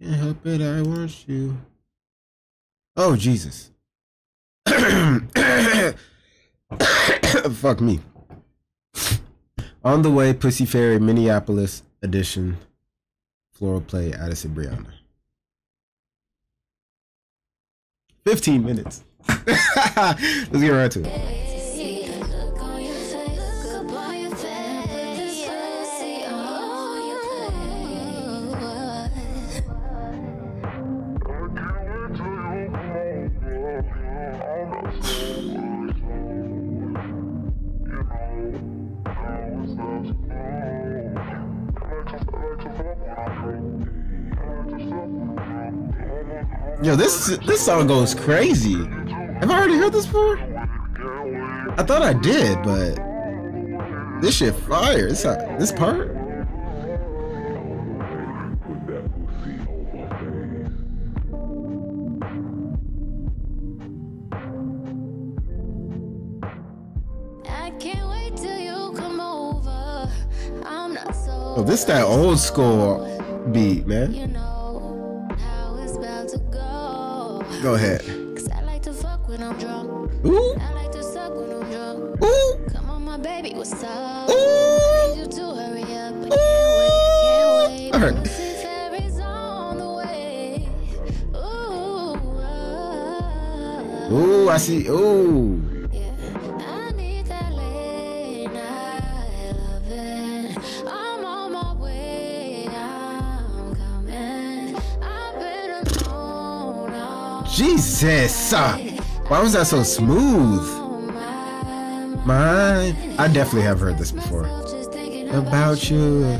Can't help it, I want you. Oh, Jesus. Fuck me. On the way, Pussy Fairy, Minneapolis edition. Floral play, Adison Briana. 15 minutes. Let's get right to it. Yo, this this song goes crazy. Have I already heard this before? I thought I did, but this shit fire. This uh, this part. Oh, this that old school beat, man. Go ahead. Cause I like to fuck when I'm drunk. Ooh. I like to suck when I'm drunk. Ooh. Come on, my baby, what's up? Ooh. I need you to hurry up. I can't wait, I can't wait. Oh. Ooh, I see. Ooh. Jesus. Why was that so smooth? Mine. I definitely have heard this before. About you.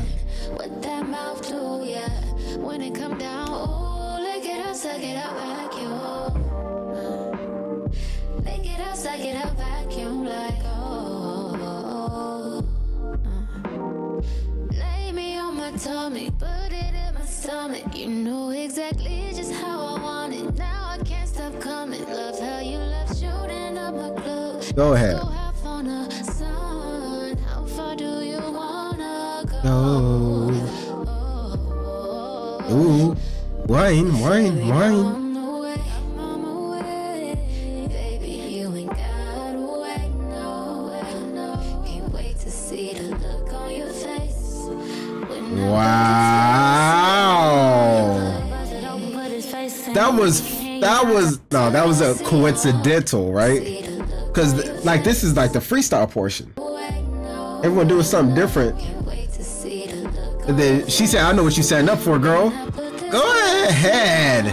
Go ahead. No. Ooh. Wine, wine, wine. Wow. That was that was no, that was a coincidental, right? Because like this is like the freestyle portion. Everyone doing something different. And then she said, "I know what you signed up for, girl. Go ahead."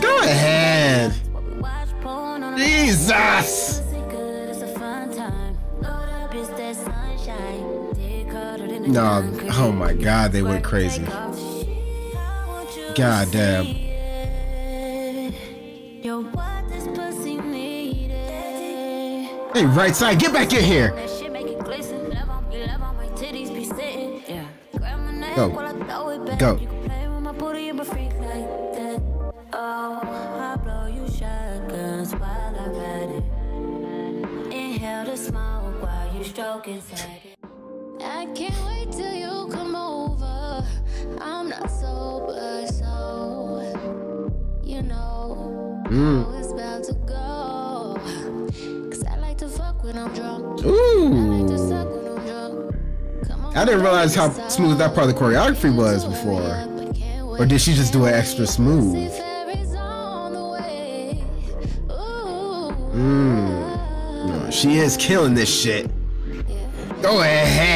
Go ahead. Jesus. No, oh my God, they went crazy. God damn. Hey, right side, get back in here. Go. Go. I can't wait till you come over. I'm not sober, so you know mm. Ooh. I didn't realize how smooth that part of the choreography was before. Or did she just do it extra smooth? Mmm. No, she is killing this shit. Go ahead.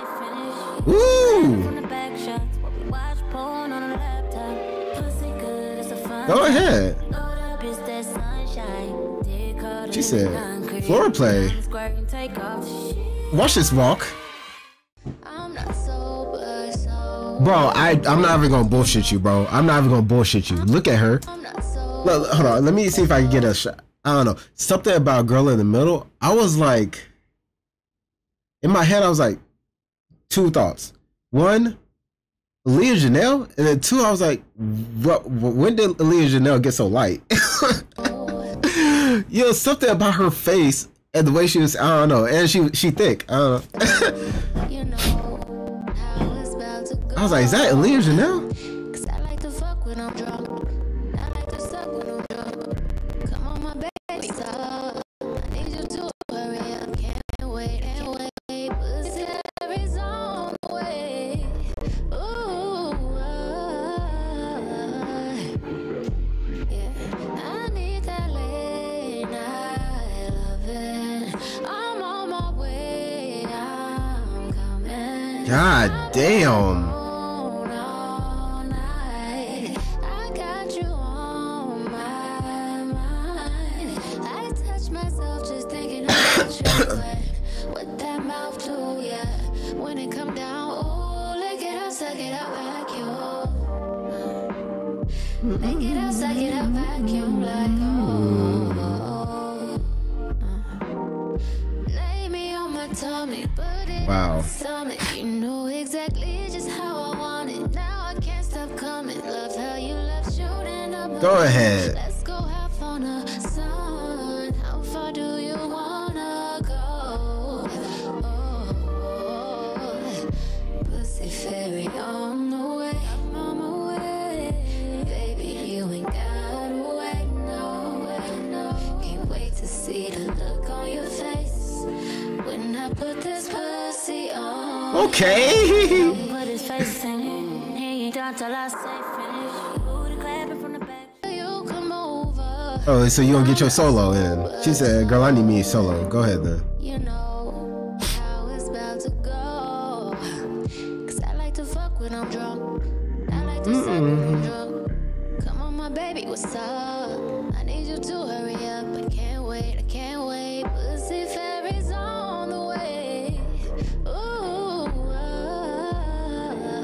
Go ahead. She said, floor play. Watch this walk. Bro, I, I'm not even gonna bullshit you, bro. I'm not even gonna bullshit you. Look at her. Look, hold on. Let me see if I can get a shot. I don't know. Something about girl in the middle. I was like, in my head, I was like, two thoughts. One, Leah Janelle, and then two, I was like, what? When did Leah Janelle get so light? you know, something about her face and the way she was. I don't know, and she she thick. I don't know. You know how it's about to go. I was like, is that Leah Janelle? Cause I like to fuck when I'm drunk. I like to suck when I'm drunk. Come on, my baby, suck it up, vacuum. Lick it up, suck it up, vacuum like oh. Lay me on my tummy, put it Wow. on stomach. You know exactly just how I want it. Now I can't stop coming. Love how you love shooting up. Go ahead. Let's go have fun, over. Oh, so you gonna get your solo in? She said, "Girl, I need me a solo." Go ahead then.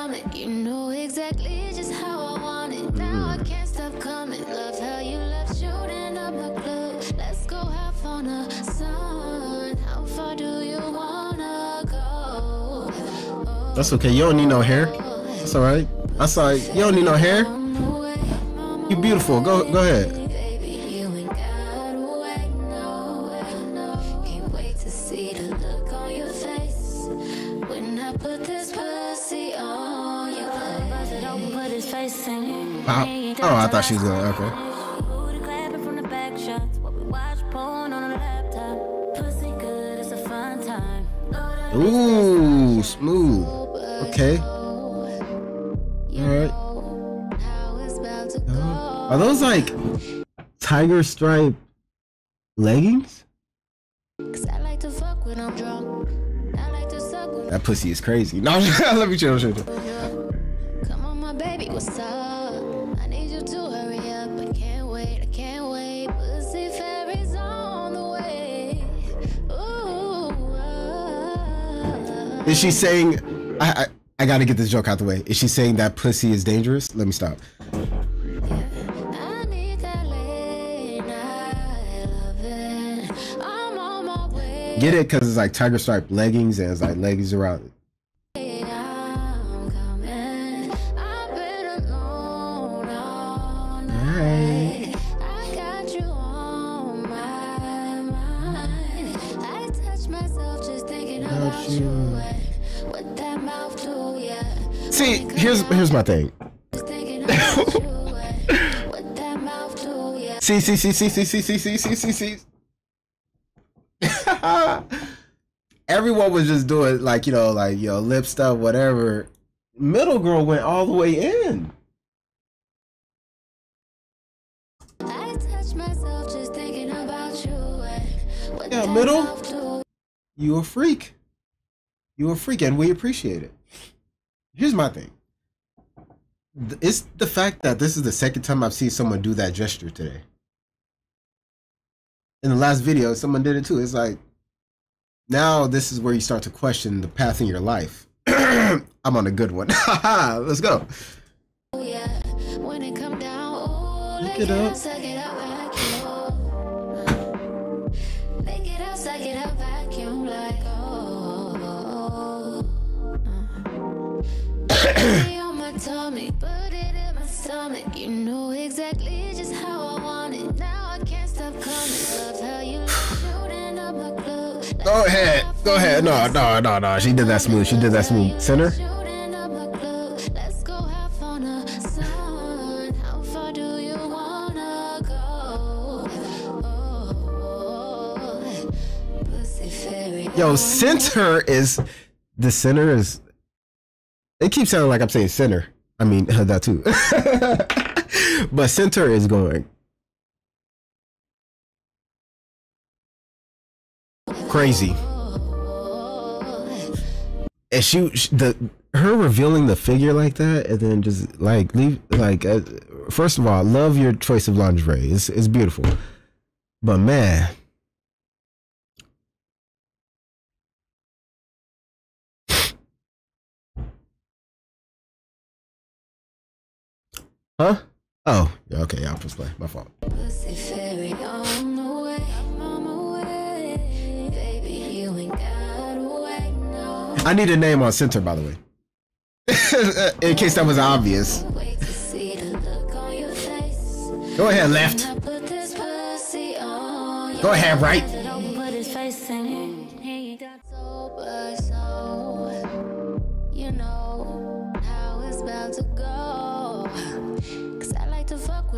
stomach. You know exactly just how I want it. Now I can't stop coming. Love how you love shooting up my club. Let's go have fun, uh, son. How far do you wanna go? That's okay. You don't need no hair. That's all right. I saw you don't need no hair. You beautiful. Go go ahead. A laptop. Pussy good, it's a fun time. Ooh, smooth. Okay. All right. know uh, how it's about to go. Are those like tiger stripe leggings? I. I That pussy is crazy. No, let me chill. Is she saying? I, I I gotta get this joke out the way. Is she saying that pussy is dangerous? Let me stop. Get it? Cause it's like tiger stripe leggings and it's like leggings around. Here's my thing. See, see, see, see, see, see, see, see, see, see, see. Everyone was just doing like you know, like you know, lip stuff, whatever. Middle girl went all the way in. Yeah, middle. You a freak. You a freak, and we appreciate it. Here's my thing. It's the fact that this is the second time I've seen someone do that gesture today. In the last video, someone did it too. It's like now this is where you start to question the path in your life. I'm on a good one. Let's go. yeah. When it come down, oh, Look it up. Tummy, put it in my stomach. You know exactly just how I want it. Now I can't stop coming. Love how you shooting up my club. Go ahead. Go ahead. No, no, no, no. She did that smooth. She did that smooth. Center. Shooting up my club. Let's go have fun, uh, son. How far do you wanna go? Oh, pussy fairy. Yo, center is the center is. It keeps sounding like I'm saying center. I mean that too. but center is going crazy. And she, sh the her revealing the figure like that, and then just like leave like. Uh, first of all, love your choice of lingerie. It's it's beautiful, but man. Huh? Oh, yeah, okay, yeah, I'll just play. My fault. I need a name on center, by the way. In case that was obvious. Go ahead, left. Go ahead, right.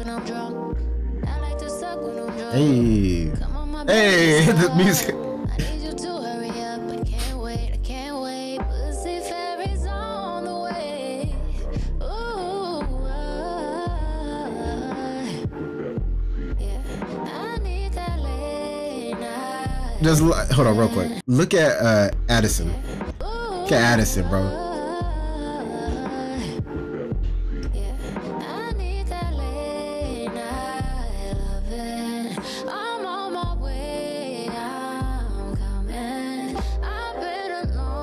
when I'm drunk. I like to suck when I'm drunk. Hey. Come on my Hey, the music. Just hold on real quick. Look at uh, Adison. Look at Adison, bro.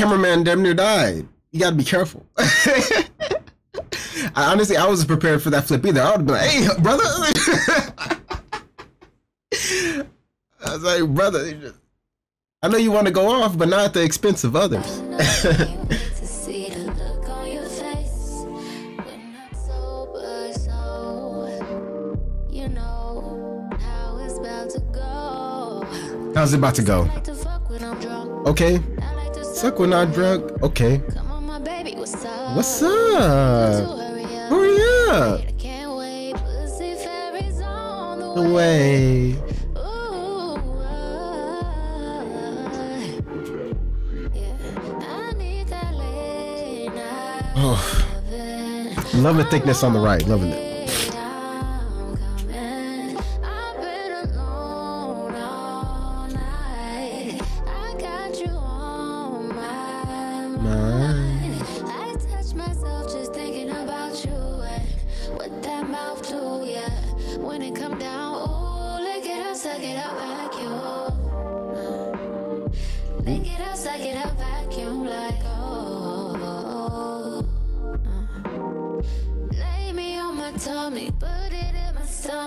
Cameraman damn near died. You gotta be careful. I honestly, I wasn't prepared for that flip either. I would been like, "Hey, brother." I was like, "Brother, I know you want to go off, but not at the expense of others." Can't wait to see the look on your face when I'm sober, so you know how it's How's it about to go? Okay. Suck when I'm drunk. Okay. What's up? Hurry up. The way. Love the thickness on the right. Loving it.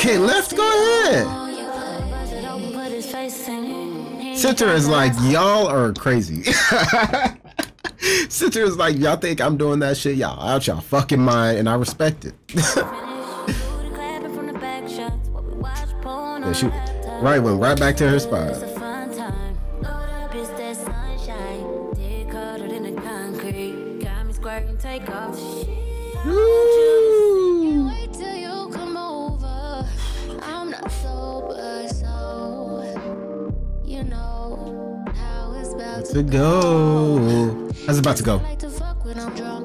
Okay, let's go ahead. Center is like, y'all are crazy. Center is like, y'all think I'm doing that shit? Y'all out y'all fucking mind, and I respect it. yeah, she, right, went right back to her spot. To go. How's it about to go?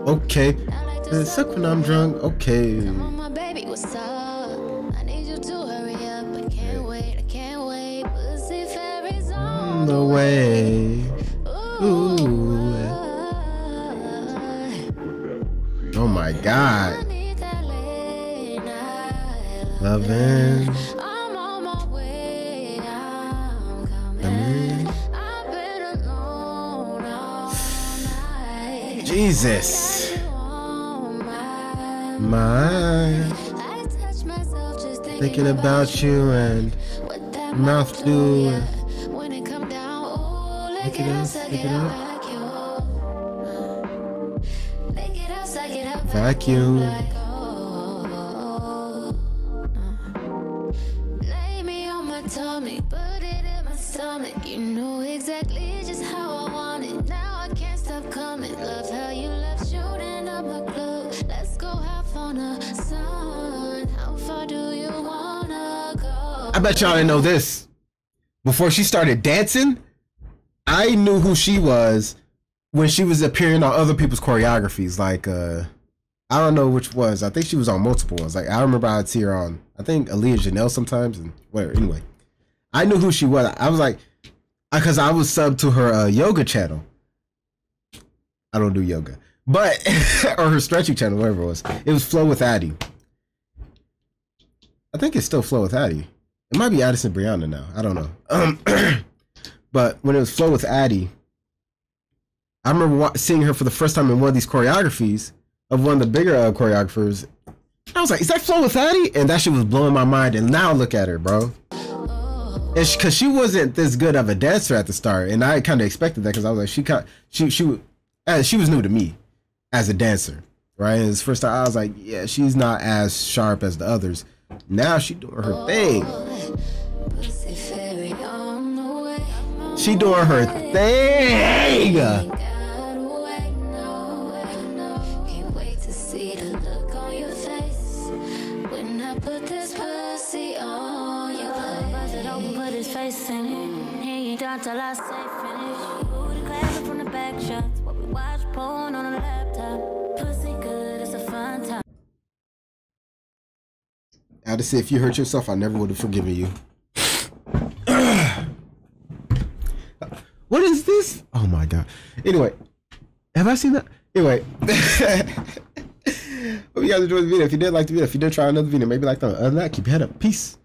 Okay. Suck when I'm drunk. Okay. Mm, On the way. Ooh. Oh my God. Loving. Jesus. My thinking about you and mouth do. Pick it up, pick it up. Vacuum. I bet y'all didn't know this. Before she started dancing, I knew who she was when she was appearing on other people's choreographies. Like, uh, I don't know which was. I think she was on multiple ones. Like, I remember I'd see her on, I think Aliya Janell sometimes, and whatever. Anyway, I knew who she was. I was like, because I was sub to her uh, yoga channel. I don't do yoga, but or her stretching channel, whatever it was. It was Flow with Addie. I think it's still Flow with Addie. It might be Adison Briana now. I don't know. Um, but when it was Flow with Addie, I remember seeing her for the first time in one of these choreographies of one of the bigger uh, choreographers. I was like, "Is that Flow with Addie?" And that shit was blowing my mind. And now look at her, bro. And because she, wasn't this good of a dancer at the start, and I kind of expected that because I was like, she kind, she, she, uh, she was new to me as a dancer, right? And first time I was like, yeah, she's not as sharp as the others. Now she doing her thing. She doing her thing. Till I say finish. Clapping from the back shots. What we watch on I just say if you hurt yourself, I never would have forgiven you. what is this? Oh my god. Anyway, have I seen that? Anyway. Hope you guys enjoyed the video. If you did like the video, if you did try another video, maybe like the other than that, keep your head up. Peace.